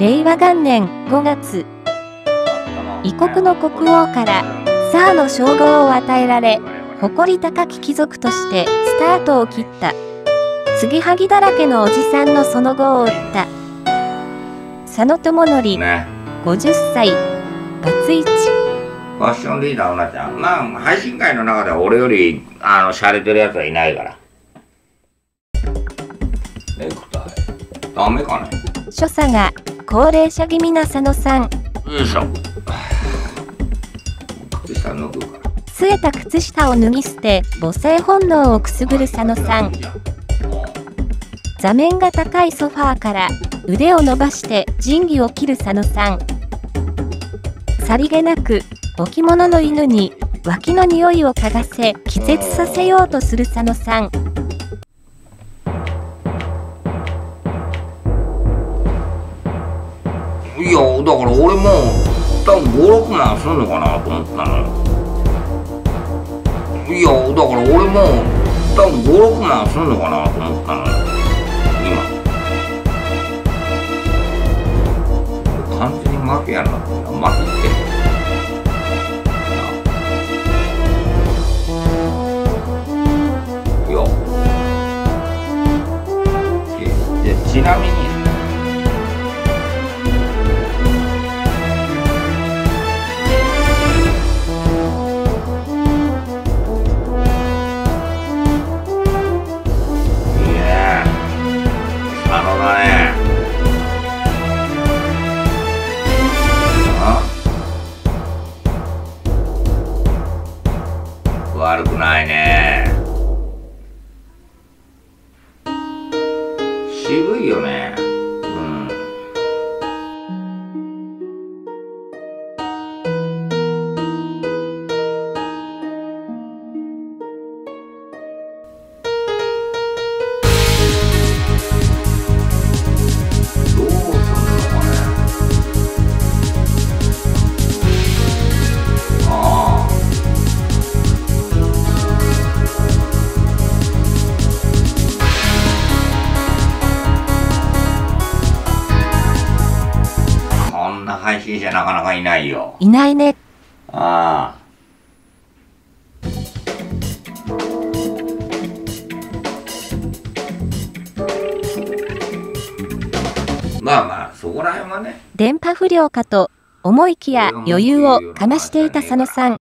令和元年5月、異国の国王からサーの称号を与えられ、誇り高き貴族としてスタートを切った。継ぎはぎだらけのおじさんのその後を追った。佐野智則、ね、50歳、バツイチ。ファッションリーダーになっちゃう。まあ、配信会の中では俺より、あの、洒落てるやつはいないから。ネクタイ。ダメかね所作が高齢者気味な佐野さん。よいしょ。靴下脱ぐから。据えた靴下を脱ぎ捨て、母性本能をくすぐる佐野さん。座面が高いソファーから腕を伸ばして仁義を切る佐野さん。さりげなく置物の犬に脇の匂いを嗅がせ気絶させようとする佐野さん。いやだから俺も多分56万すんのかなと思ったのよ。いやだから俺も多分56万すんのかなと思ったのよ。今。完全にマフィアになって。るなマフィって。悪くないね。配信者なかなかいないよ。いないね。ああ。まあまあ、そこら辺はね。電波不良かと思いきや余裕をかましていた佐野さん。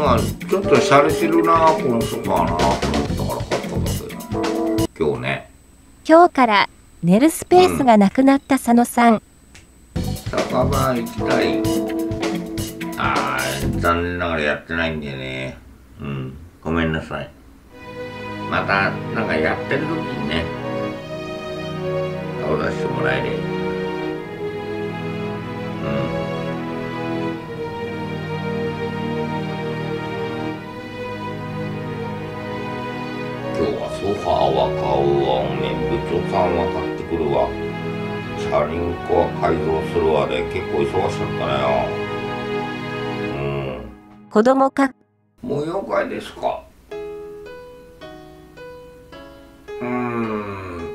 まあ、ちょっとしゃれてるな、このソファーな、と思ったから買ったんだけど。今日ね。今日から寝るスペースがなくなった佐野さん、酒場行きたいあー残念ながらやってないんだよね。うん。ごめんなさい。またなんかやってる時にね顔出してもらえれうん。今日はソファーは買うわおめ部長さんは買ってくるわチャリンコは改造するわで結構忙しかったなよ。うん。子供か。模様替えですか。うん。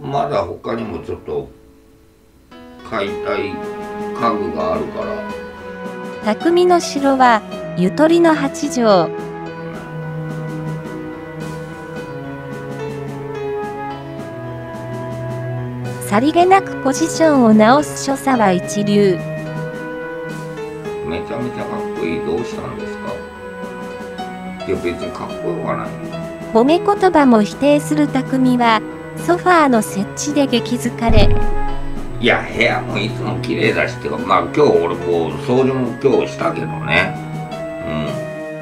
まだ他にもちょっと買いたい家具があるから。匠の城はゆとりの八畳さりげなくポジションを直す所作は一流。めちゃめちゃかっこいい。どうしたんですか？いや別にかっこよくはない。褒め言葉も否定する匠はソファーの設置で激疲れ。いや部屋もいつも綺麗だしってかまあ今日俺こう掃除も今日したけどね。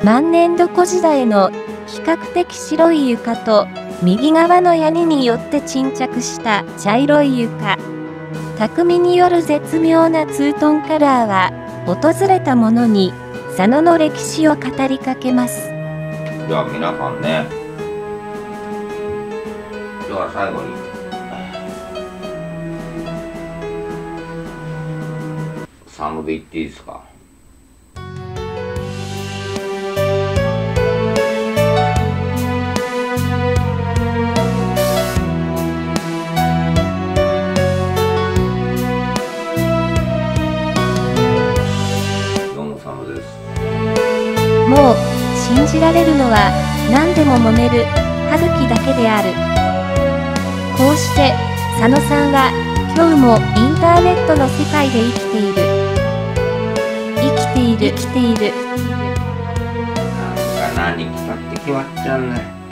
うん。万年床時代の比較的白い床と右側の屋根によって沈着した茶色い床。匠による絶妙なツートンカラーは訪れた者に佐野の歴史を語りかけます。じゃあ皆さんね。では最後に。佐野で言っていいですか？もです。もう信じられるのは何でも揉める歯茎だけである。こうして佐野さんは今日もインターネットの世界で生きている。生きている。生きている何か何来たって決まっちゃうね